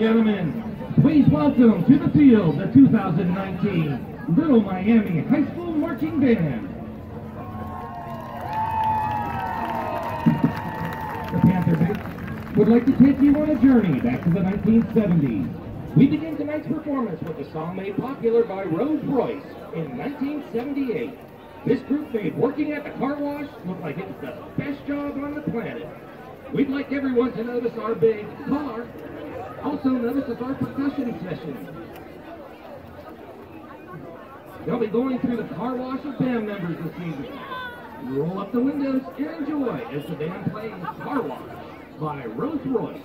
Gentlemen, please welcome to the field the 2019 Little Miami High School Marching Band. The Panther would like to take you on a journey back to the 1970s. We begin tonight's performance with a song made popular by Rose Royce in 1978. This group made working at the car wash look like it was the best job on the planet. We'd like everyone to notice our big car. Also notice our percussion session. They'll be going through the car wash of band members this evening. Roll up the windows and enjoy as the band plays Car Wash by Rose Royce.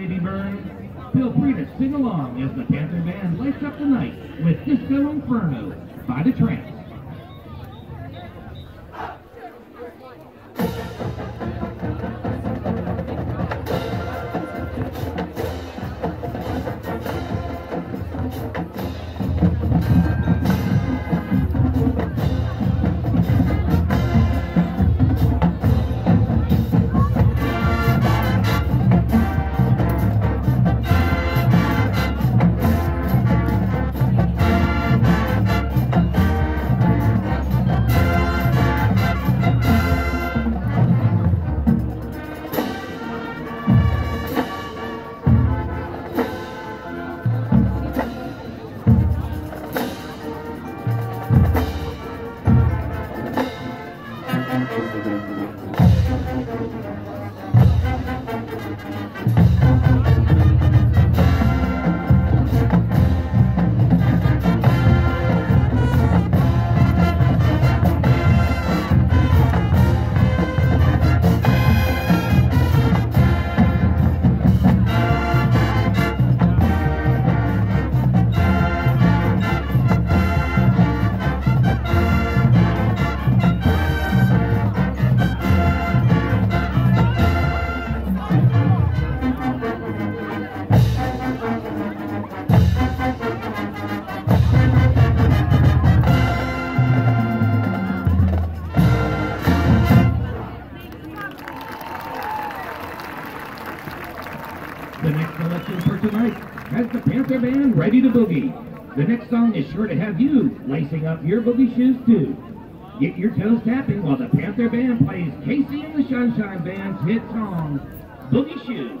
Baby Burn. Feel free to sing along as the Panther Band lights up the night with Disco Inferno by the Trammps. Boogie. The next song is sure to have you lacing up your boogie shoes too. Get your toes tapping while the Panther Band plays KC and the Sunshine Band's hit song, Boogie Shoes.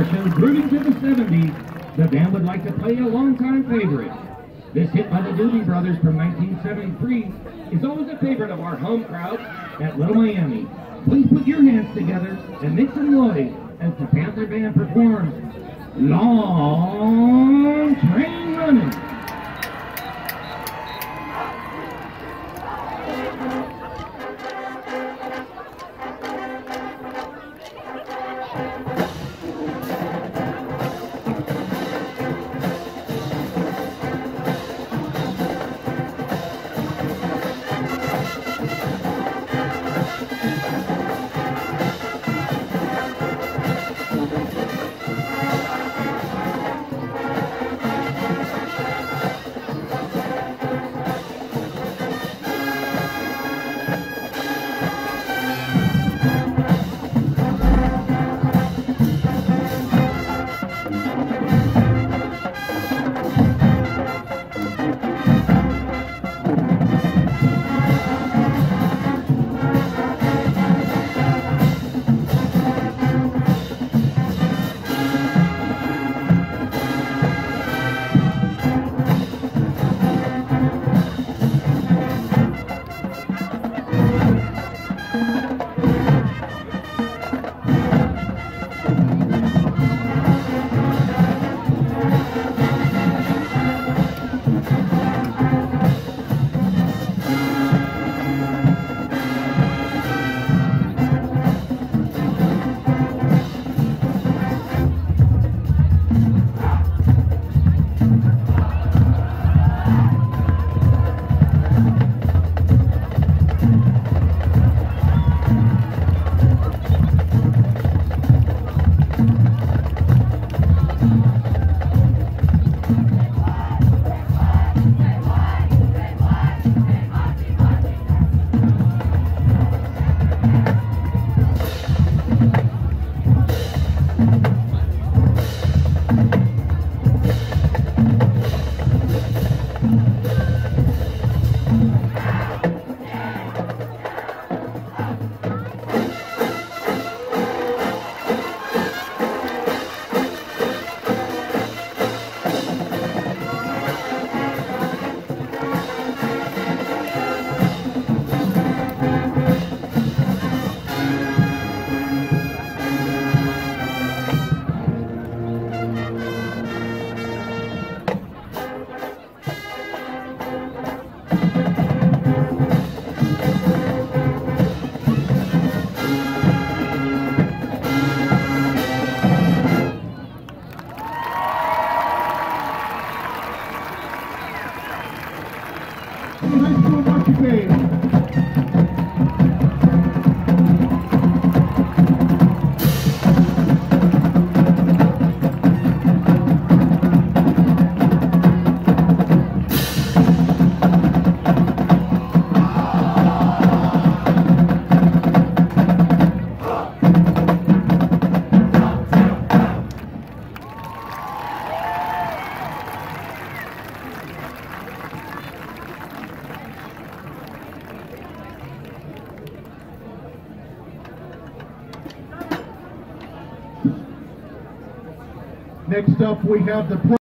Show grooving to the 70s, the band would like to play a longtime favorite. This hit by the Doobie Brothers from 1973 is always a favorite of our home crowd at Little Miami. Please put your hands together and make some noise as the Panther Band performs Long Train Running. High School Marching Band. We have the